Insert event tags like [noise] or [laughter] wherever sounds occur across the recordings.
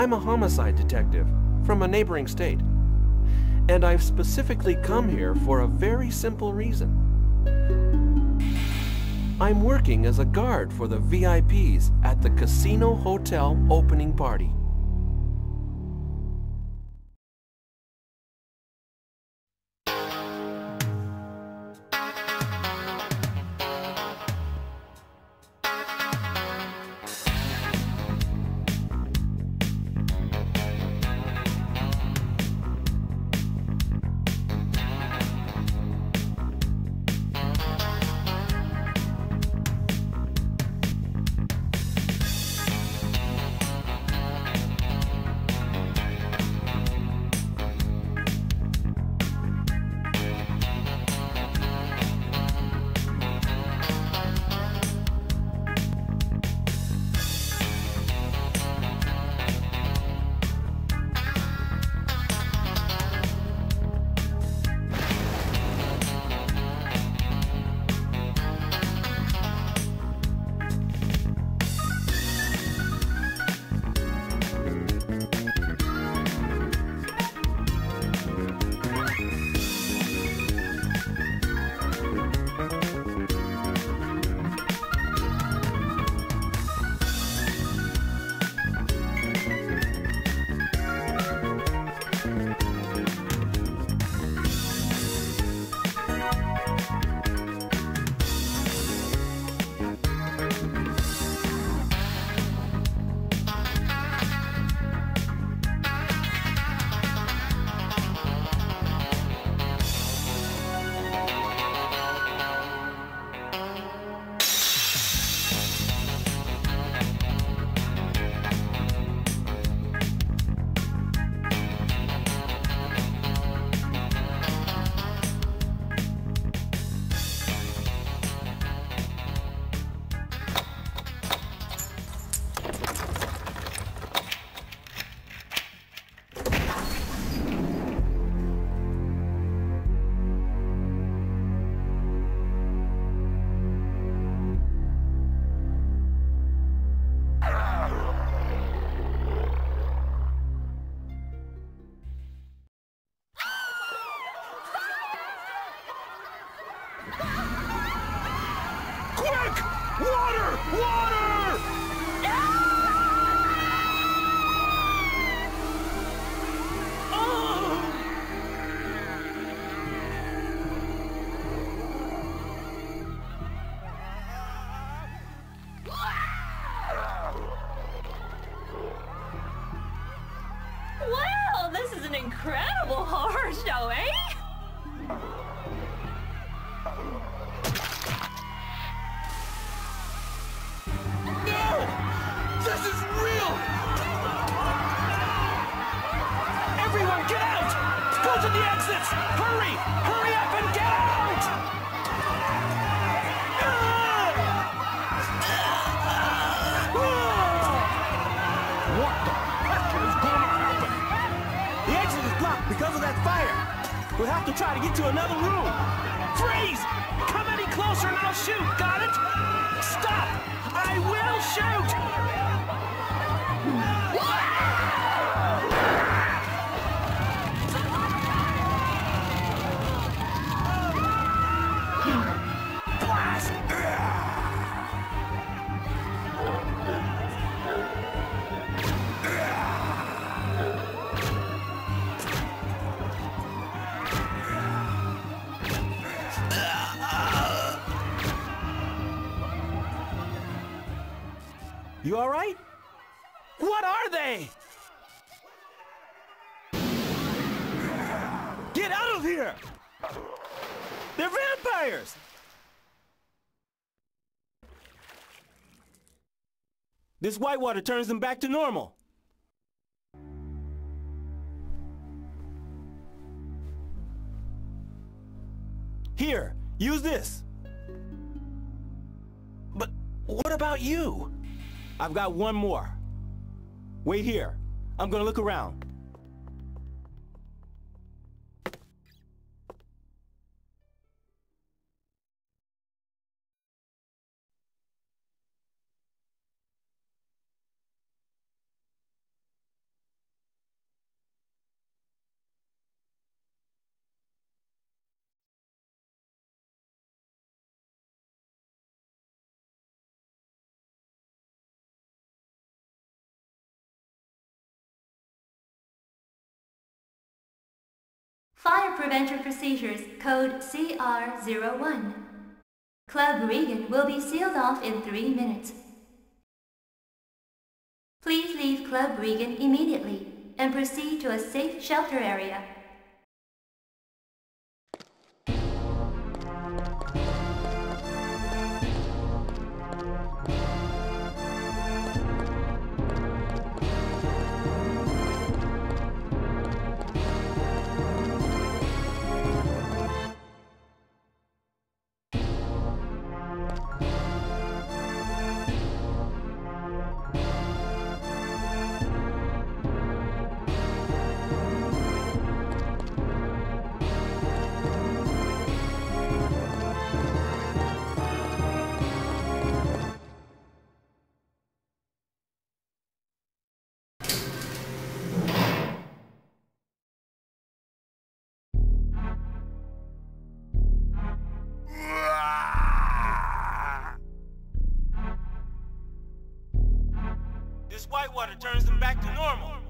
I'm a homicide detective from a neighboring state. And I've specifically come here for a very simple reason. I'm working as a guard for the VIPs at the Casino Hotel opening party. This white water turns them back to normal. Here, use this. But what about you? I've got one more. Wait here. I'm gonna look around. Prevention procedures code CR01. Club Regan will be sealed off in three minutes. Please leave Club Regan immediately and proceed to a safe shelter area. This whitewater turns them back to normal.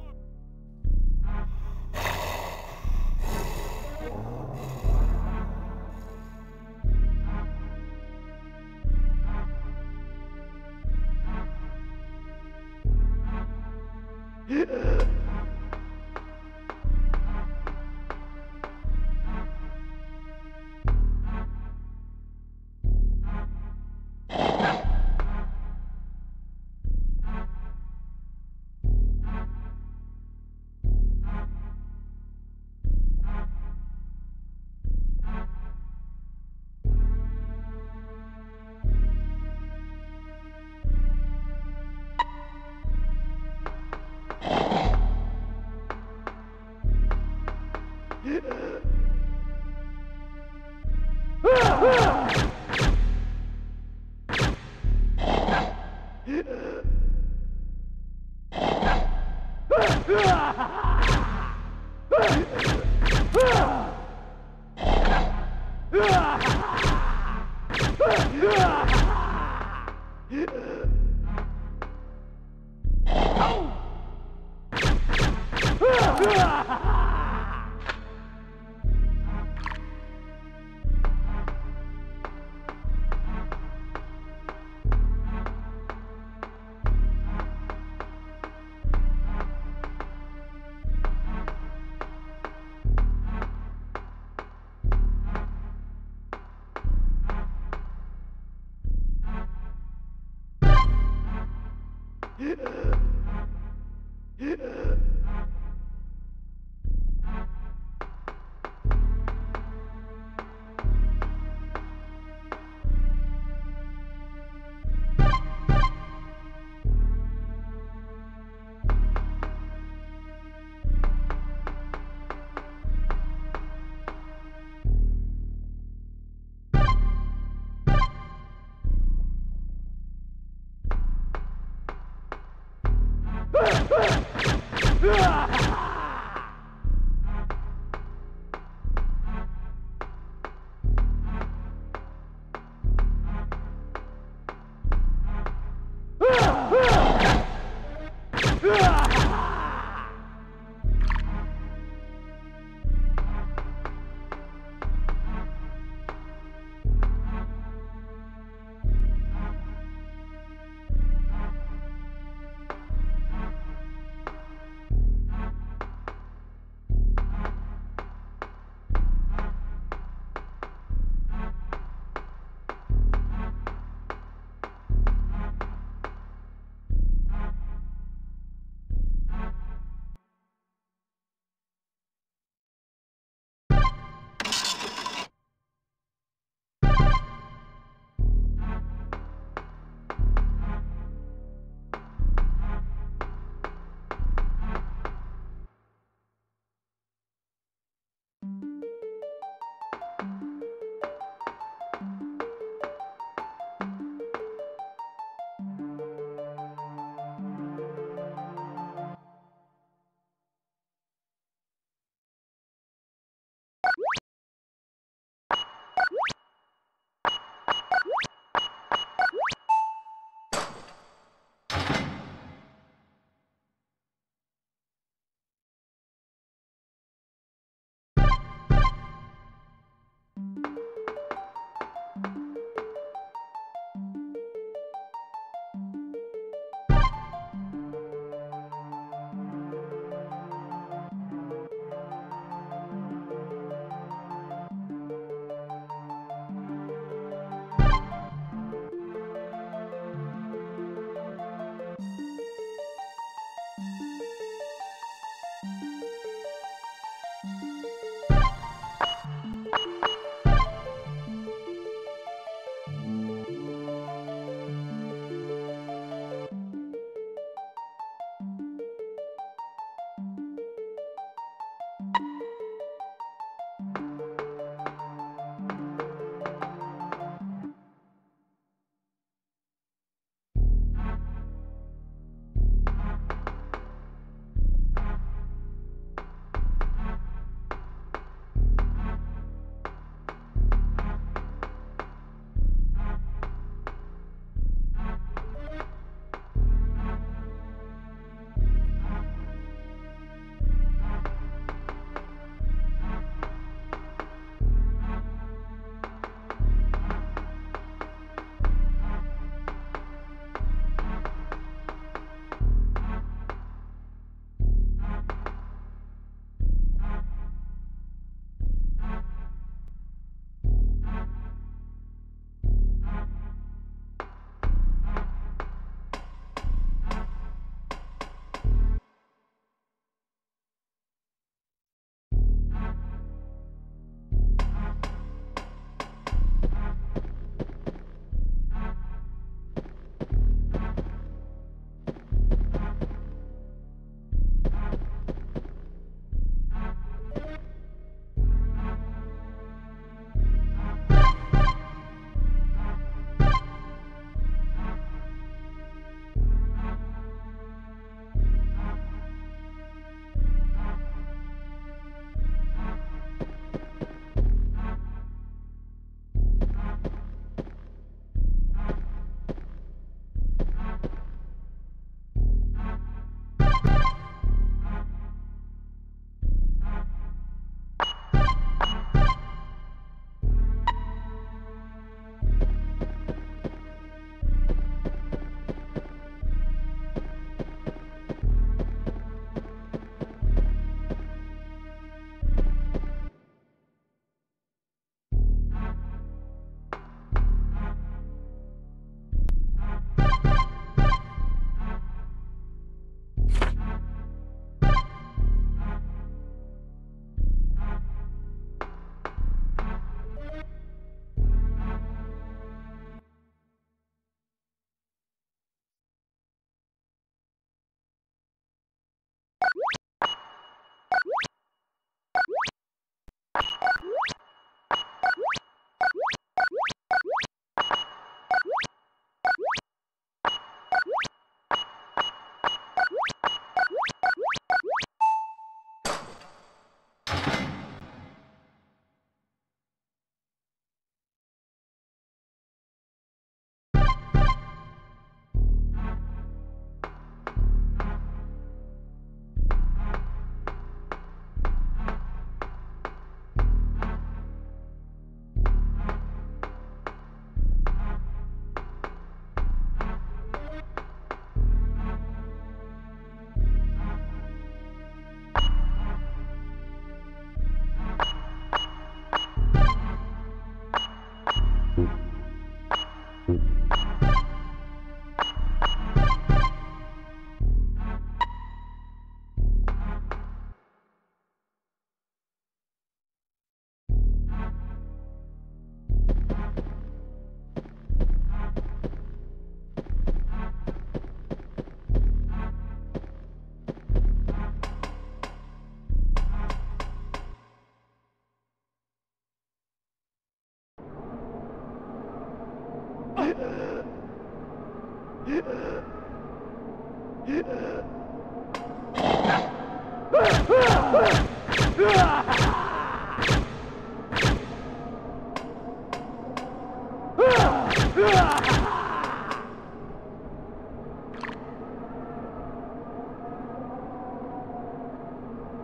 Yeah.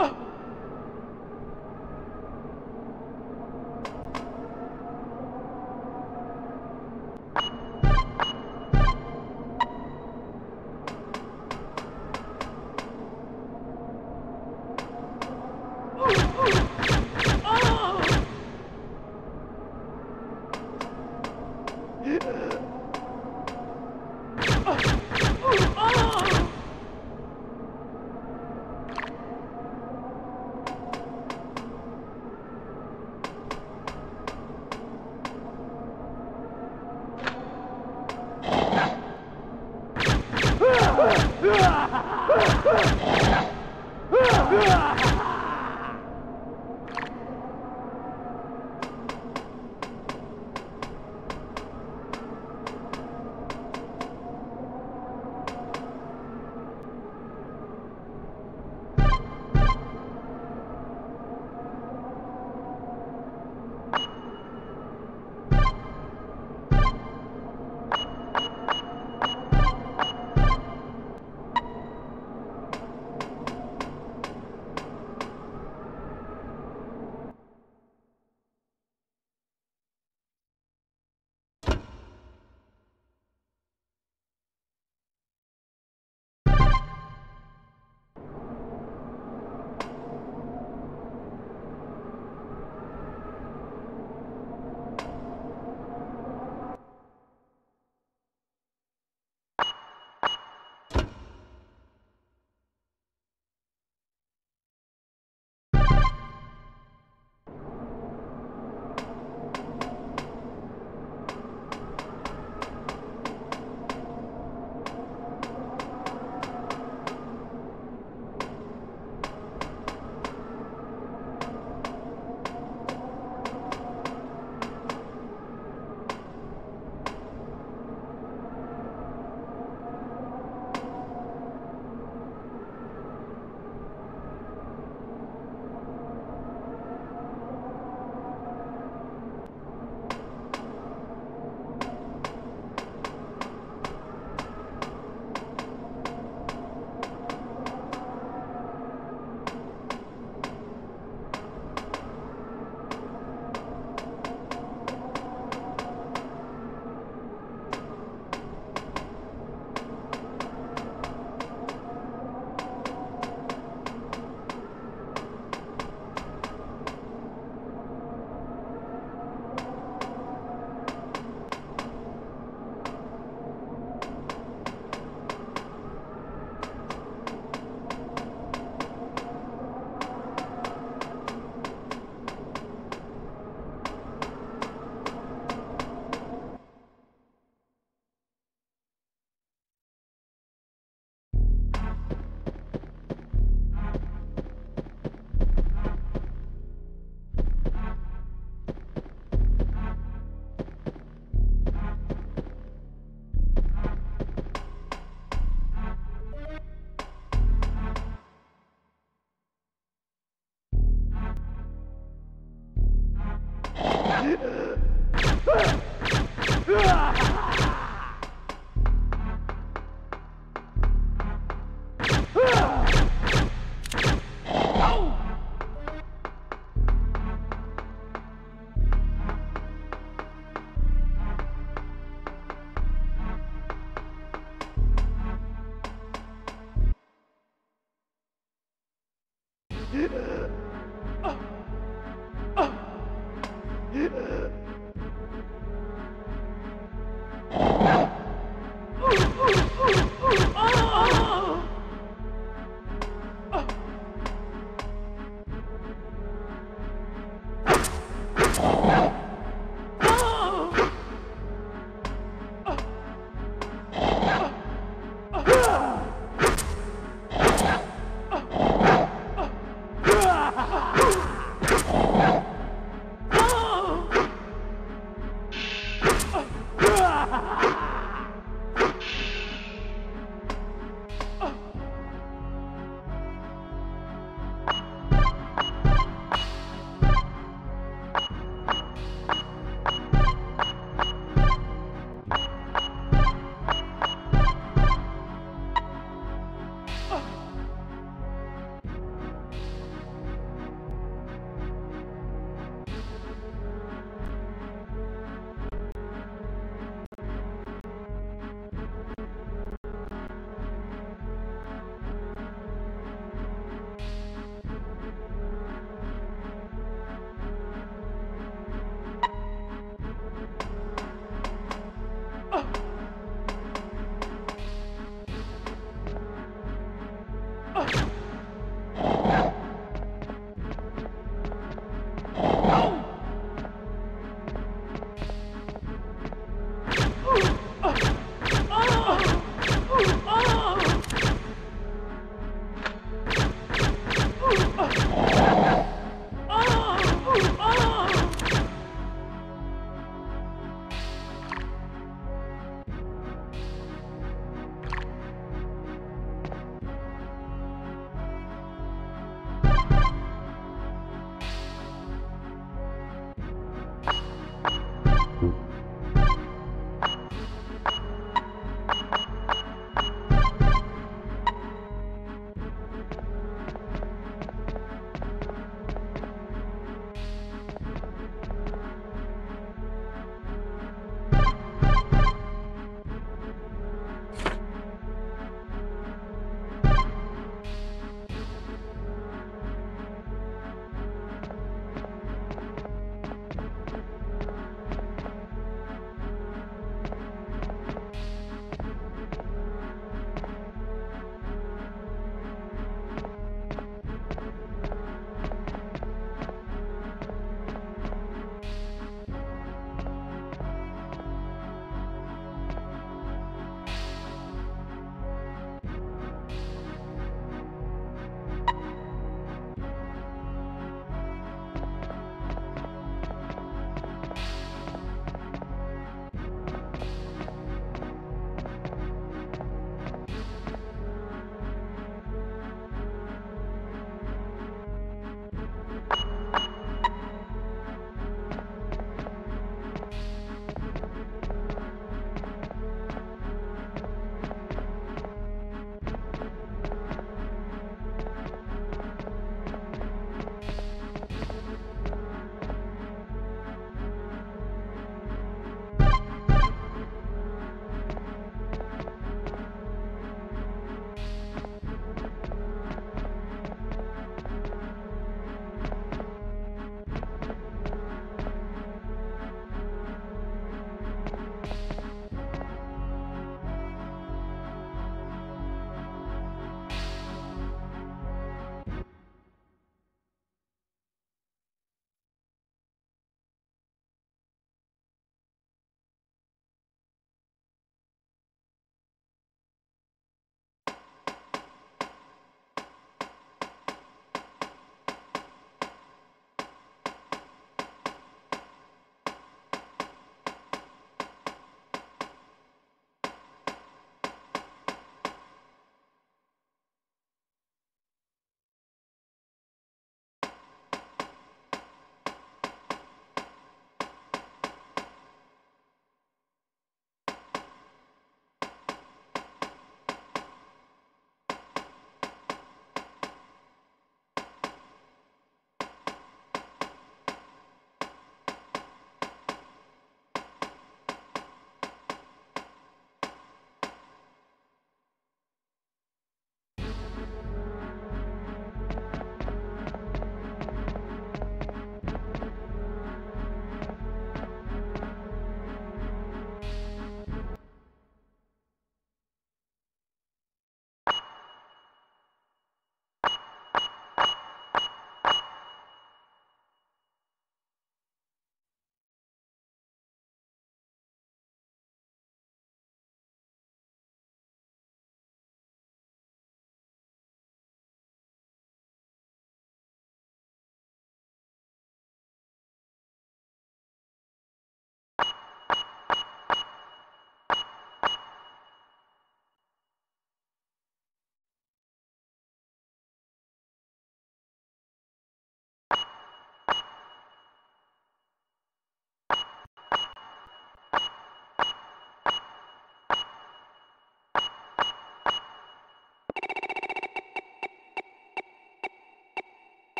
Oh. Yeah. [laughs]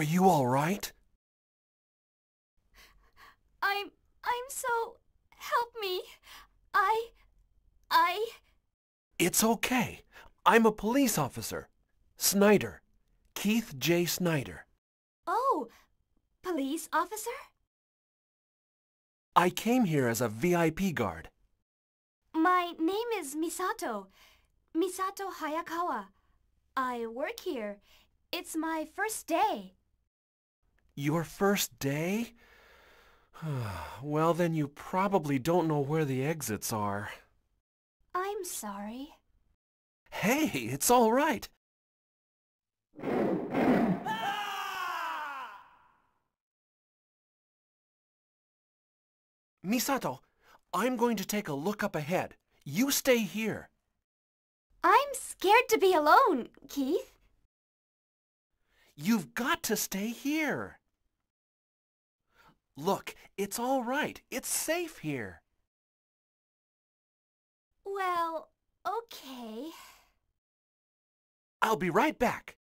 Are you all right? I'm. I'm so. Help me. I. I. It's okay. I'm a police officer. Snyder. Keith J. Snyder. Oh, police officer? I came here as a VIP guard. My name is Misato. Misato Hayakawa. I work here. It's my first day. Your first day? [sighs] well, then you probably don't know where the exits are. I'm sorry. Hey, it's all right. [coughs] Misato, I'm going to take a look up ahead. You stay here. I'm scared to be alone, Keith. You've got to stay here. Look, it's all right. It's safe here. Well, okay. I'll be right back.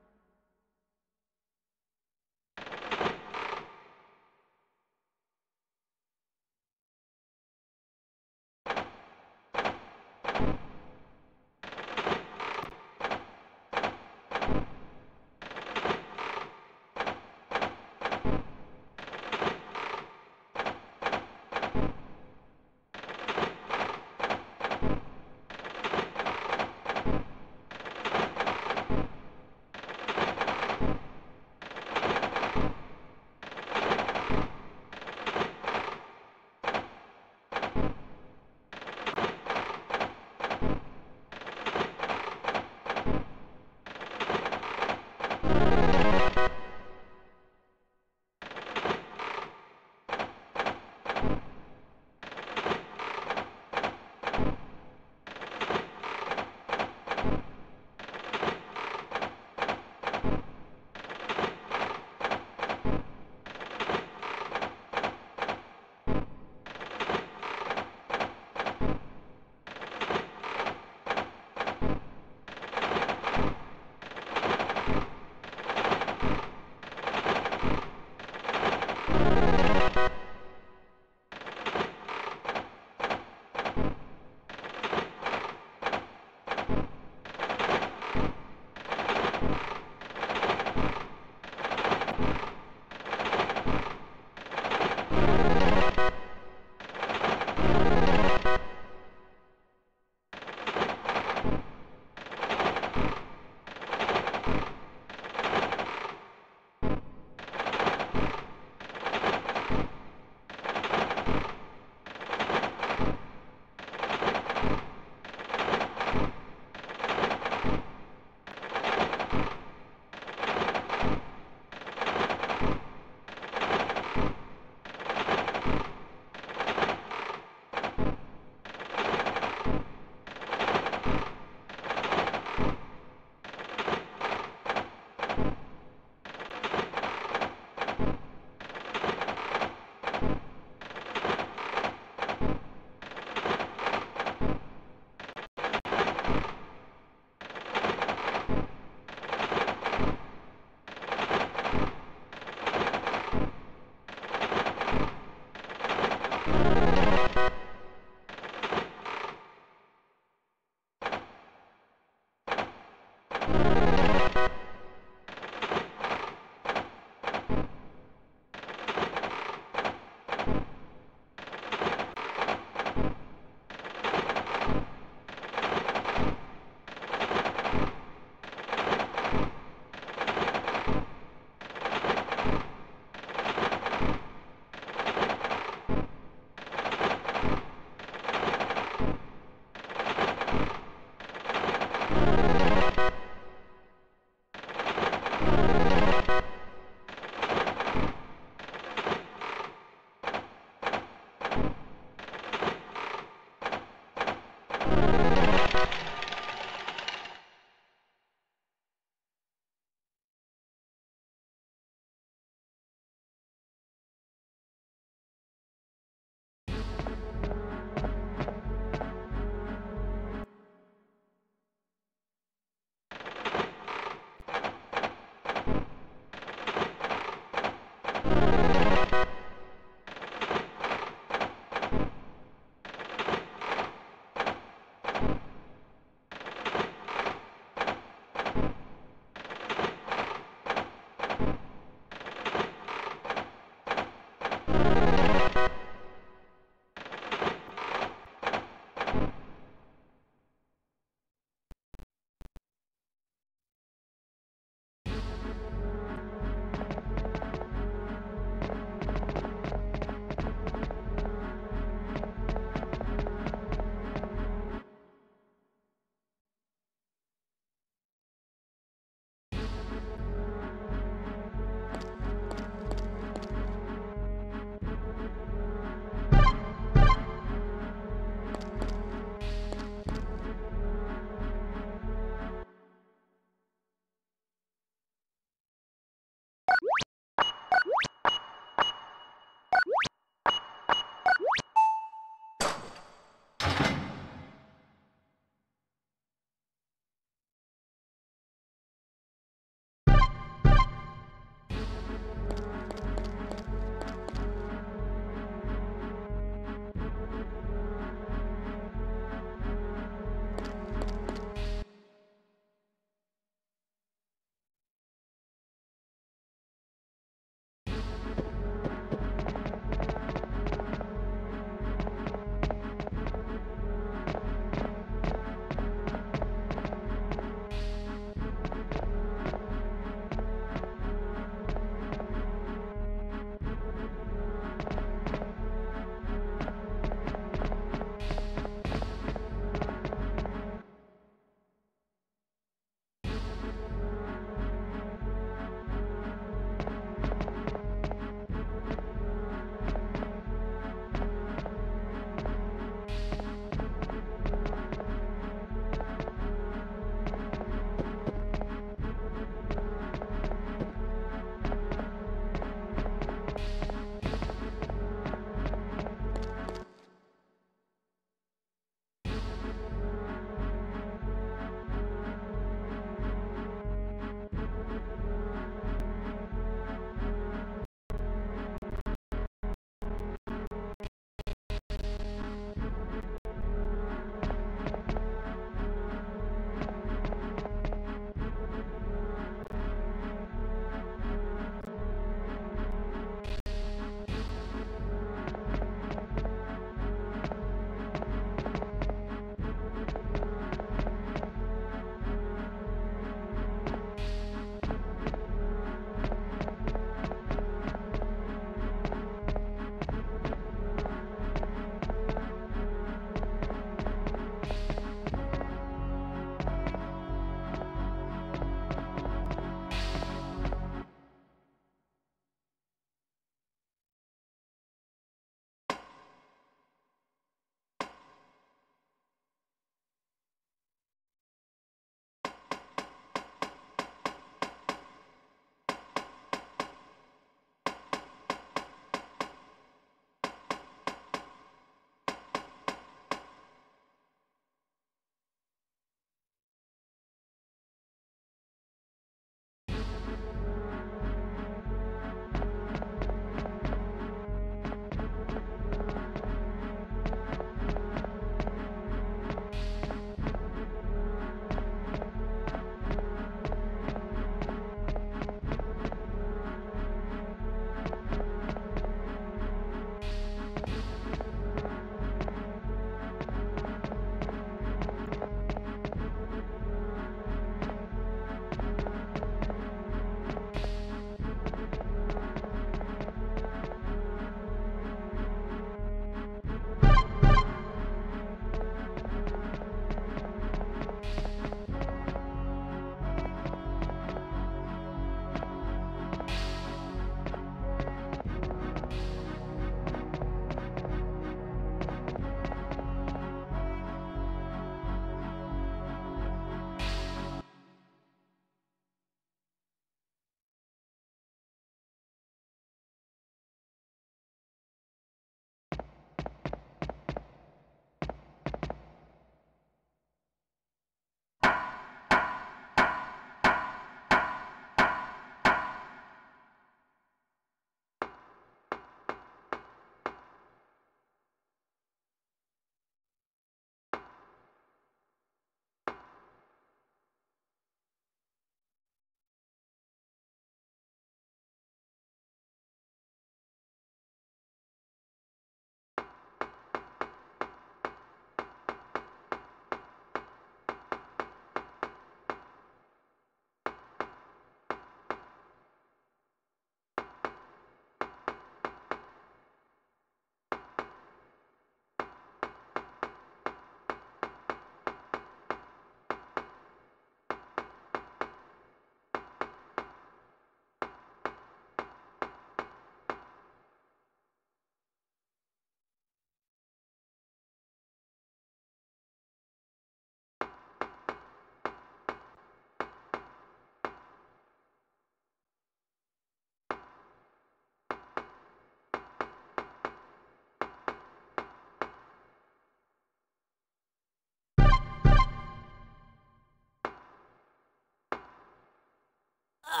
啊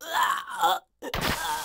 啊啊